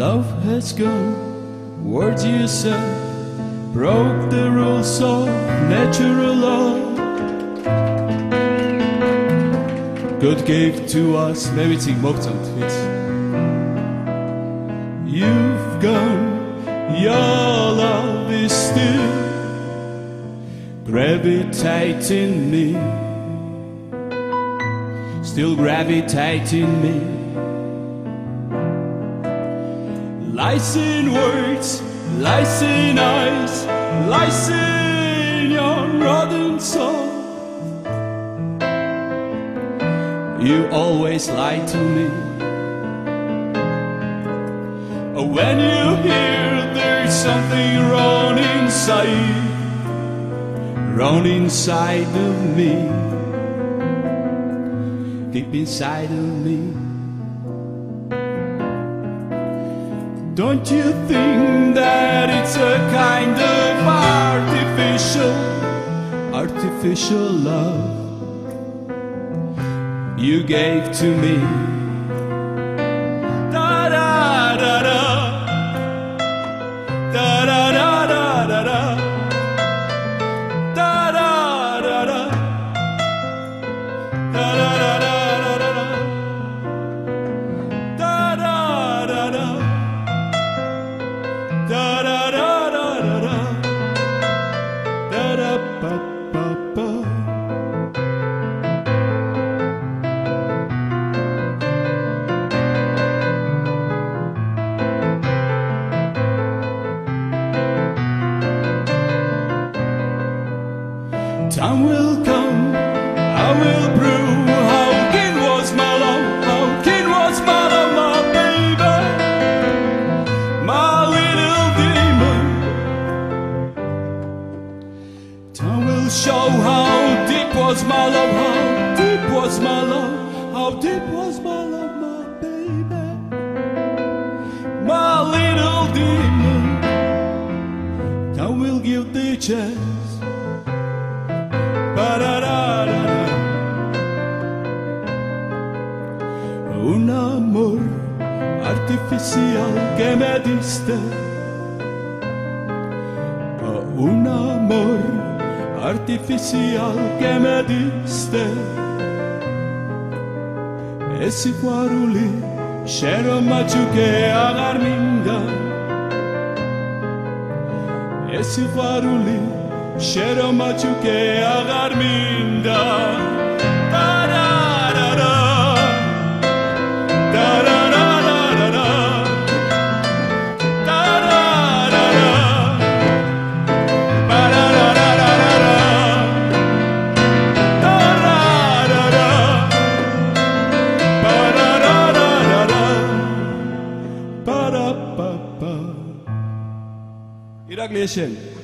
love has gone. Words you said broke the rules of natural law. God gave to us everything Mozart is. You've gone, your love is still gravitating me, still gravitating me. Lies in words, lies in eyes, lies in your rotten soul. You always lie to me. When you hear there's something wrong inside, wrong inside of me, deep inside of me. Don't you think that it's a kind of artificial, artificial love you gave to me? Time will come, I will prove how keen was my love, how keen was my love, my baby my little demon. Time will show how deep was my love, how deep was my love, how deep was my love, my baby. My little demon. Time will give the chance. especial que me diste un amor artificial que me diste ეს სიყვარული შენ რომ მაჩუკე აღარ მინდა. ეს სიყვარული შენ რომ მაჩუკე აღარ მინდა. wieder Gläschen.